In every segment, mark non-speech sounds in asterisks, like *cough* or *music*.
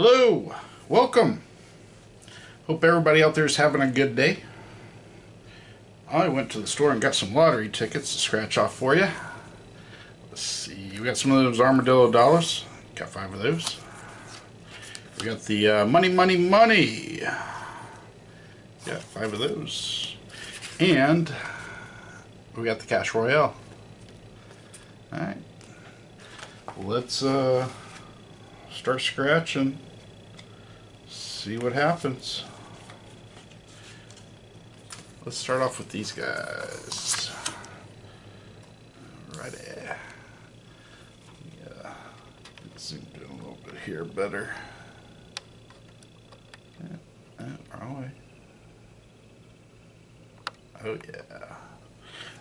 Hello, welcome. Hope everybody out there is having a good day. I went to the store and got some lottery tickets to scratch off for you. Let's see, we got some of those armadillo dollars. Got five of those. We got the uh, money, money, money. Got five of those. And we got the cash royale. All right. Let's uh, start scratching. See what happens. Let's start off with these guys. Righty. Eh. Yeah. Zoomed in a little bit here better. Eh, yeah, way. Oh yeah.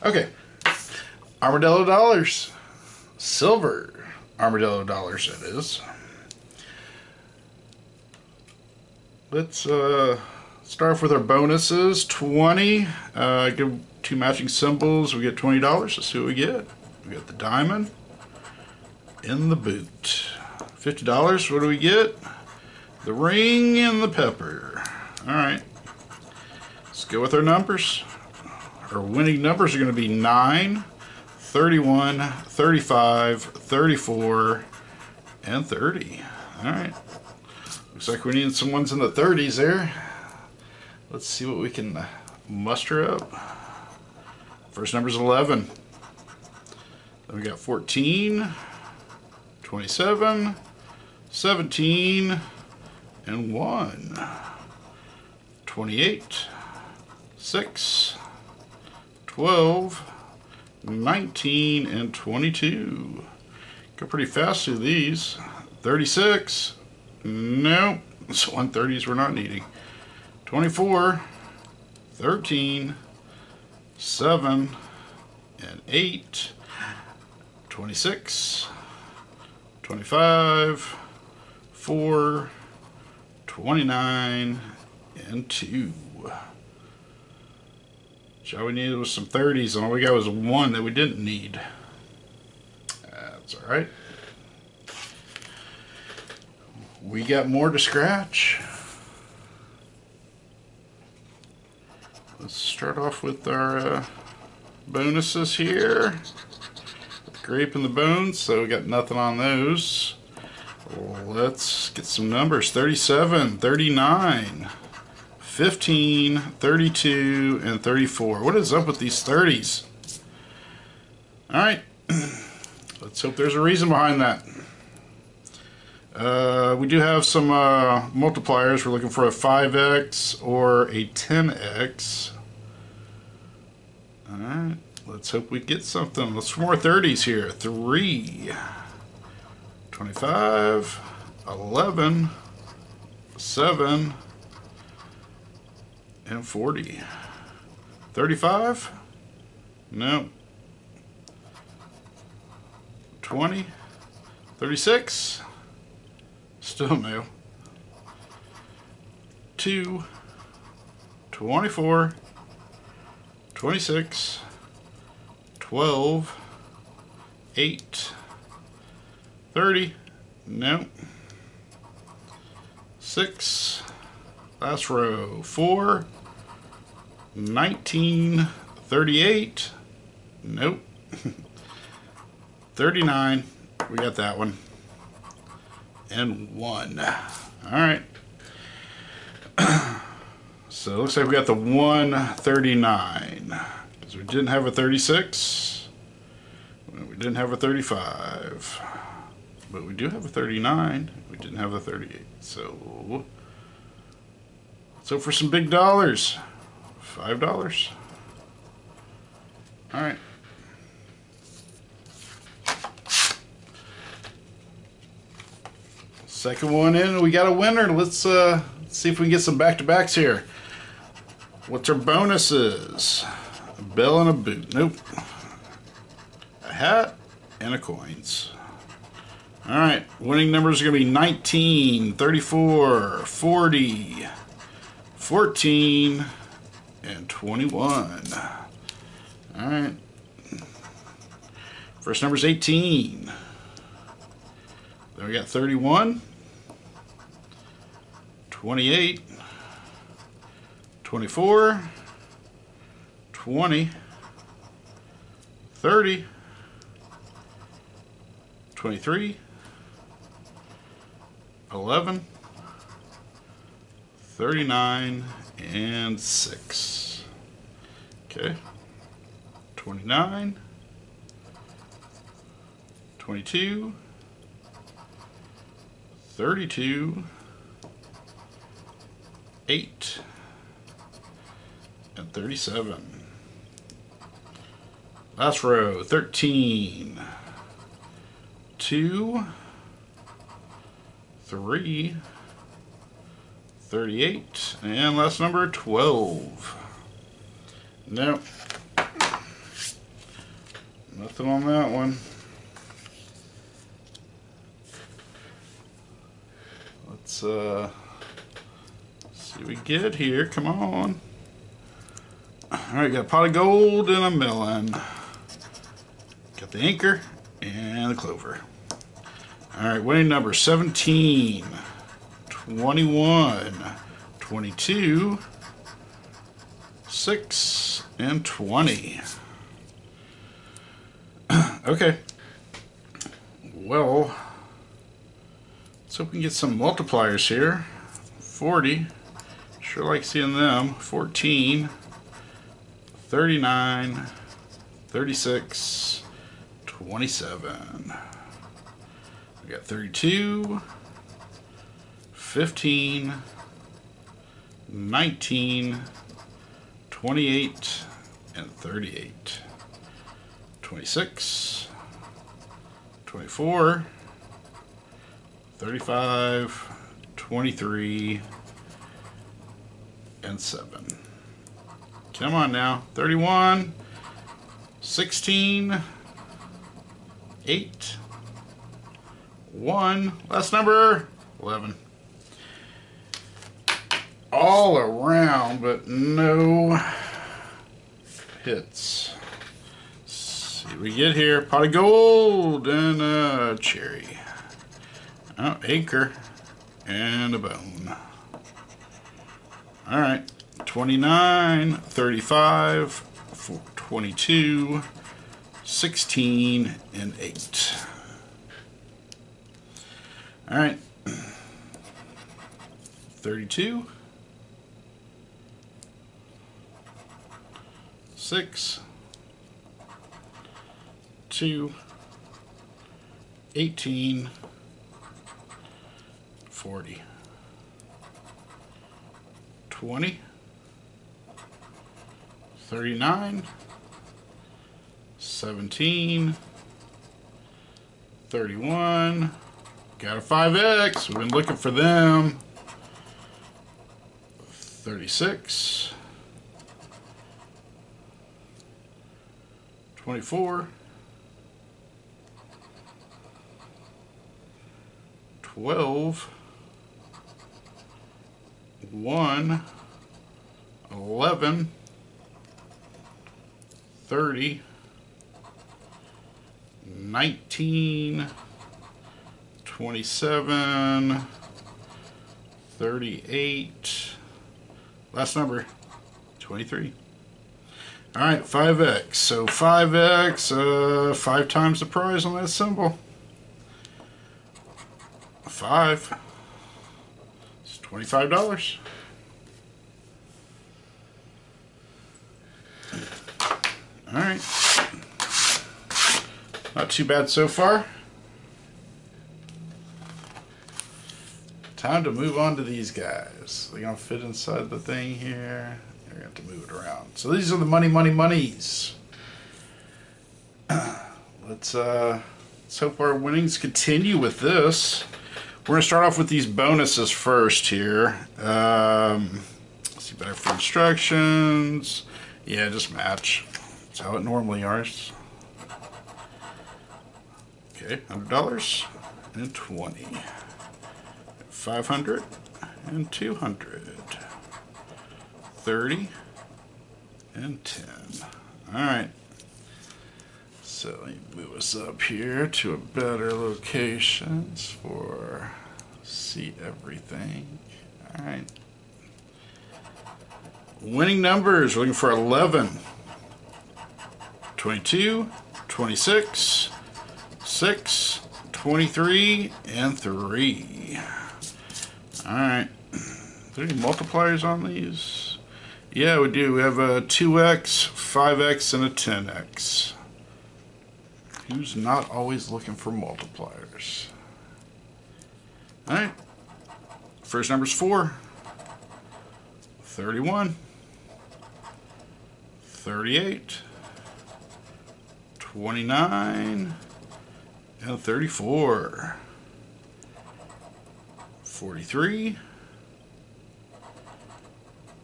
Okay. Armadillo dollars. Silver armadillo dollars that is. Let's uh, start off with our bonuses. 20. Uh, give two matching symbols. We get $20. Let's see what we get. We got the diamond in the boot. $50. What do we get? The ring and the pepper. Alright. Let's go with our numbers. Our winning numbers are going to be 9, 31, 35, 34, and 30. Alright. Looks like we need some ones in the 30s there. Let's see what we can muster up. First number is 11. Then we got 14, 27, 17, and 1. 28, 6, 12, 19, and 22. Go pretty fast through these. 36. Nope. So 130s we're not needing. 24, 13, 7, and 8. 26, 25, 4, 29, and 2. So all we needed was some 30s, and all we got was one that we didn't need. That's alright. We got more to scratch. Let's start off with our uh, bonuses here. The grape and the bones, so we got nothing on those. Let's get some numbers. 37, 39, 15, 32, and 34. What is up with these 30s? Alright. *clears throat* Let's hope there's a reason behind that. Uh, we do have some uh, multipliers. We're looking for a 5x or a 10x. Alright, let's hope we get something. Let's more 30s here. 3, 25, 11, 7, and 40. 35? No. 20, 36, still no. 2, 24, 26, 12, 8, 30, no. 6, last row, 4, 19, 38, nope. *laughs* 39. We got that one. And one. Alright. *clears throat* so it looks like we got the 139. Because we didn't have a 36. We didn't have a 35. But we do have a 39. We didn't have a 38. So, so for some big dollars. $5. Alright. Second one in, we got a winner. Let's uh, see if we can get some back-to-backs here. What's our bonuses? A bell and a boot. Nope. A hat and a coins. All right, winning numbers are going to be 19, 34, 40, 14, and 21. All right. First number is 18. Then we got 31, 28, 24, 20, 30, 23, 11, 39, and 6. Okay. 29, 22, 32, 8, and 37. Last row, 13, 2, 3, 38, and last number, 12. Nope. Nothing on that one. Let's uh see we get here. Come on. Alright, got a pot of gold and a melon. Got the anchor and the clover. Alright, winning number 17, 21, 22, 6, and 20. *clears throat* okay. Well, let's hope we can get some multipliers here. 40. Sure like seeing them. 14. 39. 36. 27. We got 32. 15. 19. 28 and 38. 26, 24, 35, 23, and 7. Come on now. 31, 16, 8, 1, last number, 11. All around, but no hits See we get here? Pot of gold and a cherry. Oh, anchor and a bone. All right, 29, 35, 22, 16, and 8. All right, 32, 6, 2, 18, 40, 20, 39, 17, 31, got a 5X, we've been looking for them, 36, 24, 12, 1, 11, 30, 19, 27, 38, last number, 23. All right, 5x. So 5x, uh, five times the price on that symbol five. It's twenty-five dollars. All right. Not too bad so far. Time to move on to these guys. They're gonna fit inside the thing here. They're gonna have to move it around. So these are the money, money, monies. *clears throat* let's uh, let's hope our winnings continue with this. We're going to start off with these bonuses first here. Um, see better for instructions. Yeah, just match. That's how it normally is. Okay, $100 and 20 500 and 200 30 and 10 all right so let me move us up here to a better locations for see everything. All right. Winning numbers, We're looking for 11, 22, 26, 6, 23, and 3. Alright. there any multipliers on these? Yeah, we do. We have a 2x, 5x, and a 10x. Who's not always looking for multipliers? Alright. First number is 4. 31. 38, 29, and 34, 43,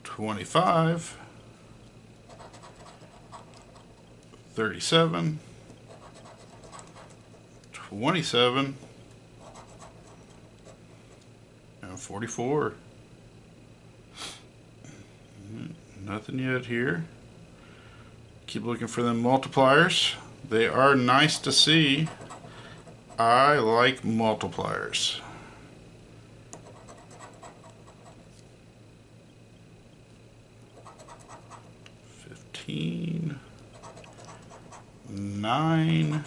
25, 37, 27, and 44. Mm-hmm. Nothing yet here. Keep looking for them multipliers. They are nice to see. I like multipliers. Fifteen, nine,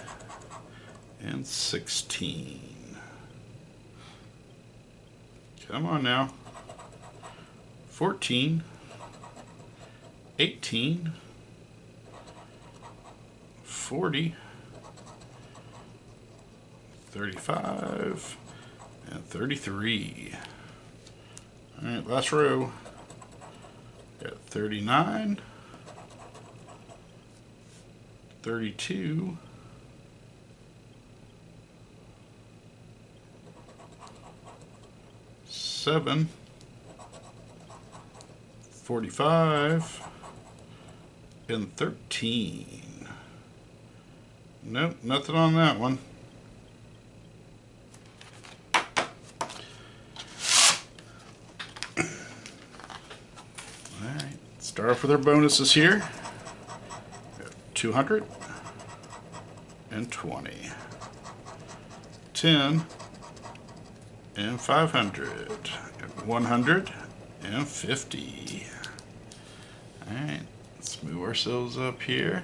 and sixteen. Come on now. 14, 18, 40, 35, and 33. All right, last row. Got 39, 32, seven, 45, and 13. Nope, nothing on that one. Alright, start off with our bonuses here. 200 and 20. 10 and 500. 150. Alright, let's move ourselves up here.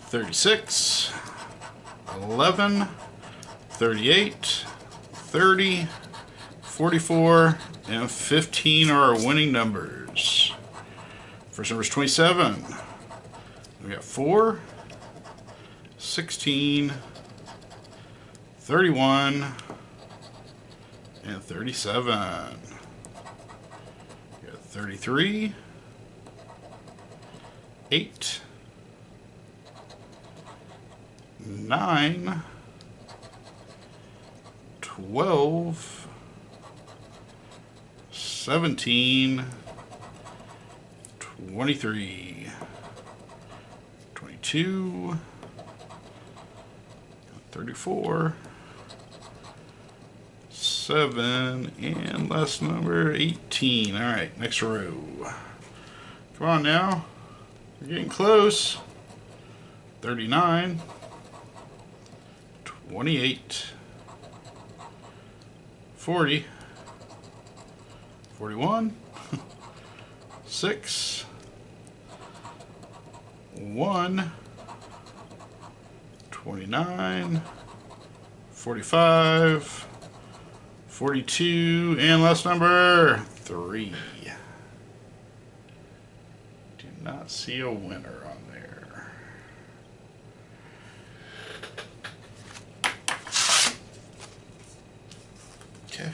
36, 11, 38, 30, 44, and 15 are our winning numbers. First number is 27. We got 4, 16, 31, and 37. We got 33, 8, nine, twelve, seventeen, twenty-three, twenty-two, thirty-four, seven, and last number 18. All right, next row. Come on now. We're getting close. 39. 28, 40, 41, *laughs* 6, 1, 29, 45, 42, and last number 3. Do not see a winner on there. Okay.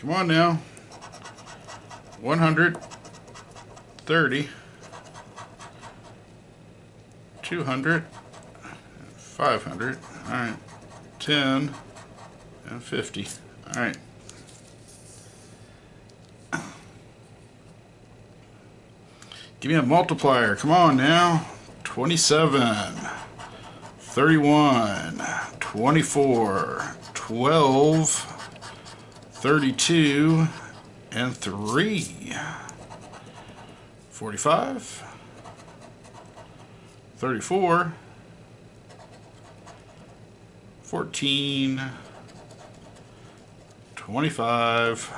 Come on now. 130. 200. 500. Alright. 10. And 50. Alright. Give me a multiplier. Come on now. 27. 31. 24. 12. 32 and 3. 45. 34. 14, 25,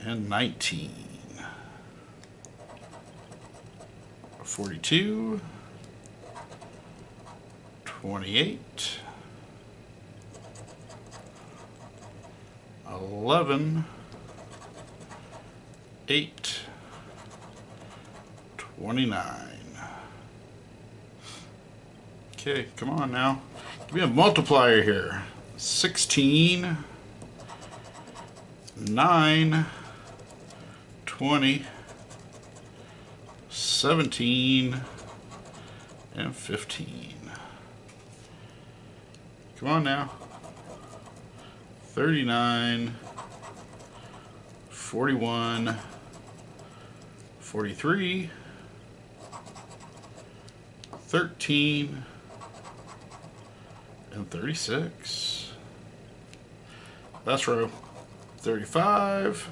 and 19. 42, 28, 11, 8, 29. Okay, come on now. Give have multiplier here. 16, 9, 20, 17, and 15. Come on now. 39, 41, 43, 13, and 36. Last row. 35,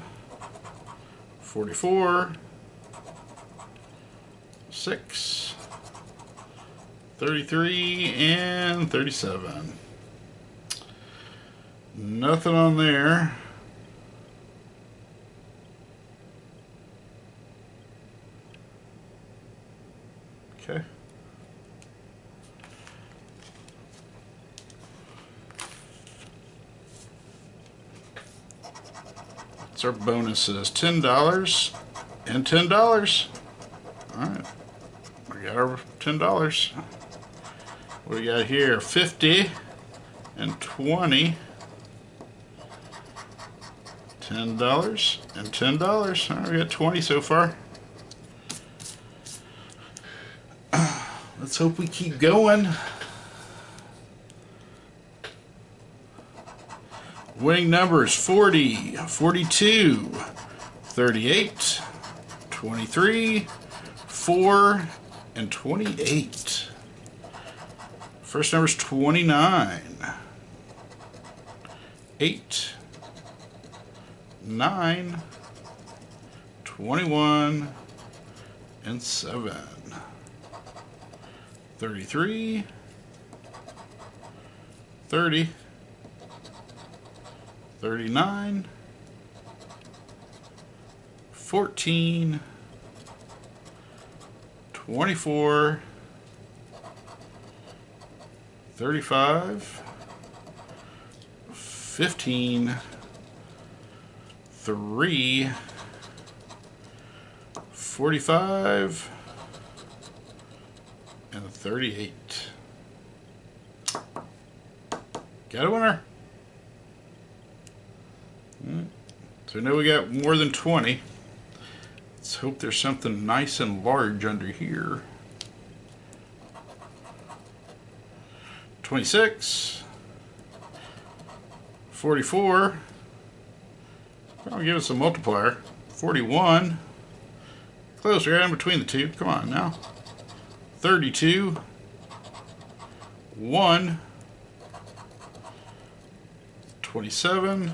44, 6, 33, and 37. Nothing on there. It's our bonuses. $10 and $10. Alright. We got our $10. What do we got here? 50 and 20 $10 and $10. All right, we got 20 so far. Let's hope we keep going. Winning numbers 40, 42, 38, 23, 4, and 28. First number is 29, 8, 9, 21, and 7. 33, 30, 39, 14, 24, 35, 15, 3, 45, and 38. Got a winner. So now we got more than 20. Let's hope there's something nice and large under here. 26, 44, I'll give us a multiplier. 41, close, right in between the two, come on now. 32, 1, 27,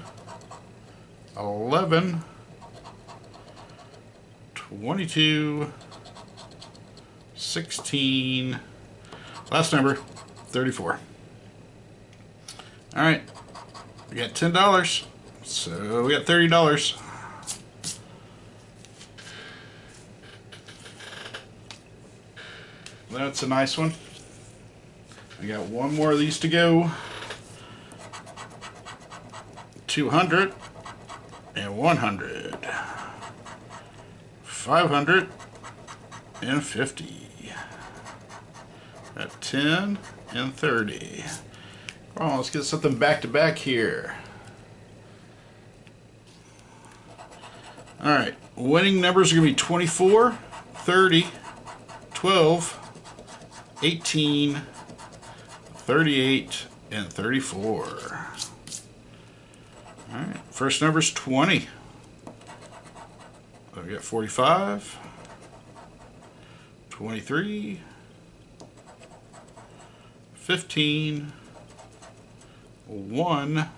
11, 22, 16, last number, 34. All right, we got $10. So we got $30. That's a nice one. I got one more of these to go. 200 and 100. 500 and 50. At 10 and 30. Come on, let's get something back to back here. All right, winning numbers are going to be 24, 30, 12, 18, 38, and 34. First number is 20. So we got 45, 23, 15, 1,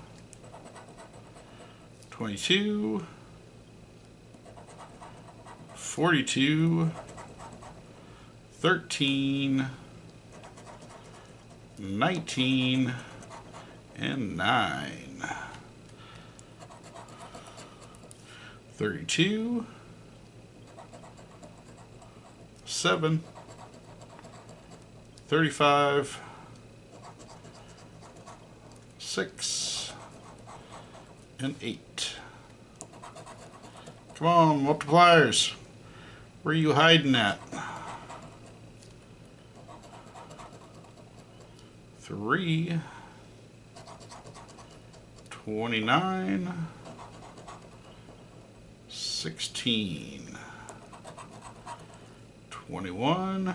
22, 42, 13, 19, and 9. 32, 7, 35, 6, and 8. Come on, multipliers. Where are you hiding at? 3, 29, 16, 21,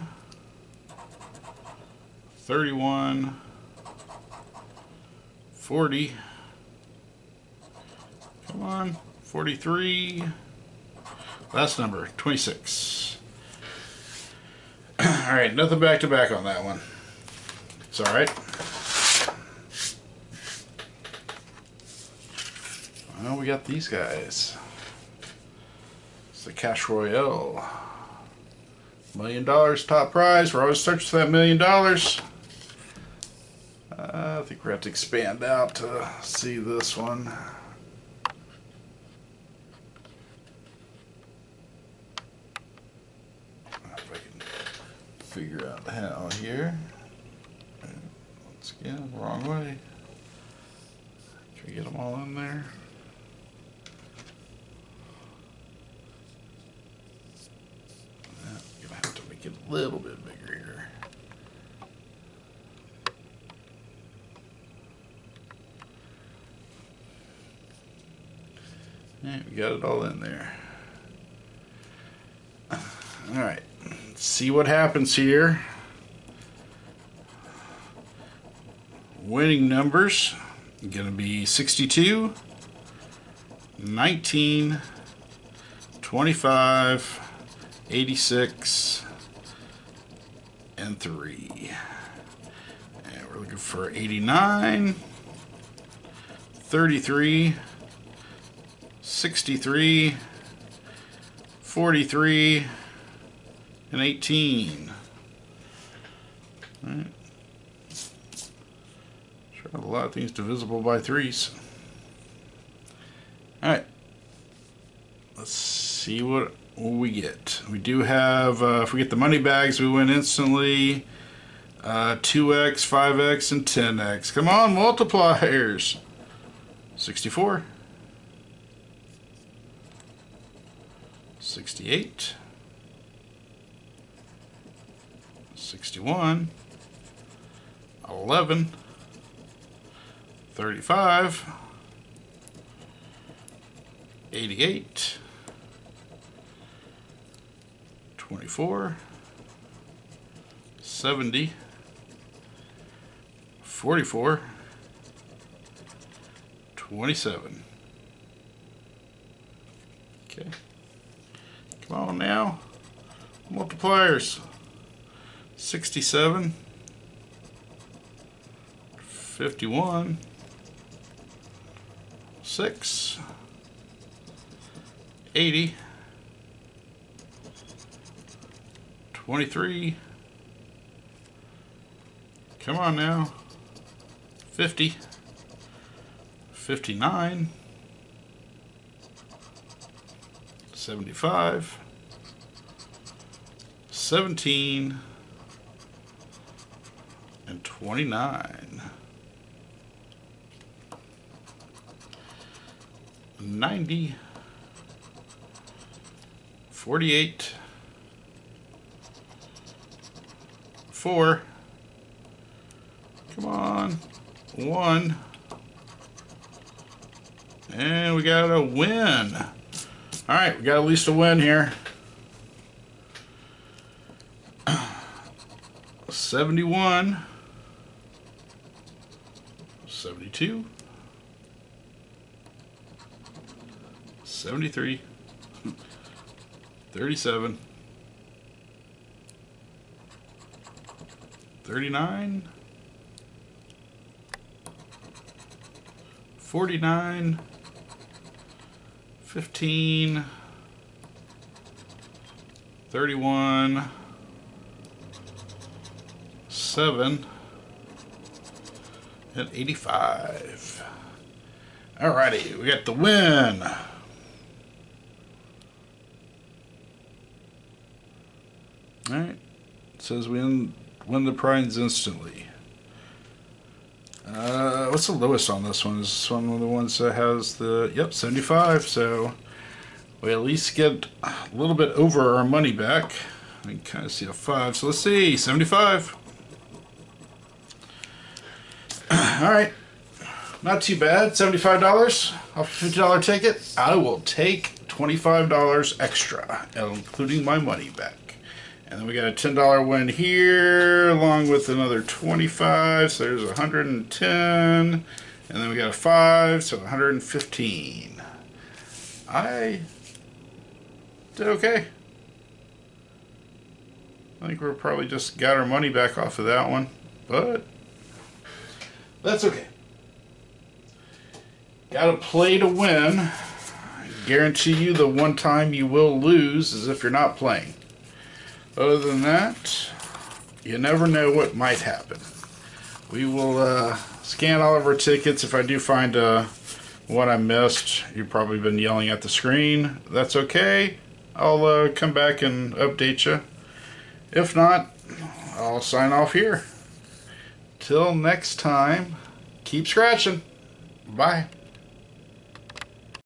31, 40, come on, 43, last number, 26. *clears throat* all right, nothing back to back on that one. It's all right. Well, we got these guys. It's the Cash Royale. Million dollars top prize. We're always searching for that million dollars. Uh, I think we have to expand out to see this one. If I can figure out how here. Once again, wrong way. Can we get them all in there? Yeah, Gonna have to make it a little bit bigger here. Yeah, we got it all in there. All right, see what happens here. Winning numbers going to be 62, 19, 25, 86, and 3. And we're looking for 89, 33, 63, 43, and 18. All right. Sure, a lot of things divisible by threes. All right. Let's see what, what we get. We do have, uh, if we get the money bags, we win instantly. Uh, 2x, 5x, and 10x. Come on, multipliers. 64. 68. 61. 11. 35. 88. 24. 70. 44. 27. Okay. Come on now. Multipliers. 67. 51. 6. 80. 23. Come on now. 50. 59. 75. 17. And 29. 90. 48. 4. Come on. 1. And we got a win. All right, we got at least a win here. 71. 72. 73. 37. 39. 49. 15. 31. 7. and 85. Alrighty, we got the win. Alright, says we win, win the prize instantly. Uh, what's the lowest on this one? Is this one of the ones that has the, yep, 75, so we at least get a little bit over our money back. I can kind of see a 5, so let's see, 75. *clears throat* Alright, not too bad. $75 off a $50 ticket. I will take $25 extra, including my money back. And then we got a $10 win here, along with another 25, so there's 110. And then we got a 5, so 115. I did okay. I think we're probably just got our money back off of that one, but that's okay. Gotta play to win. I guarantee you the one time you will lose is if you're not playing. Other than that, you never know what might happen. We will uh, scan all of our tickets. If I do find uh, what I missed, you've probably been yelling at the screen. That's okay. I'll uh, come back and update you. If not, I'll sign off here. Till next time, keep scratching. Bye.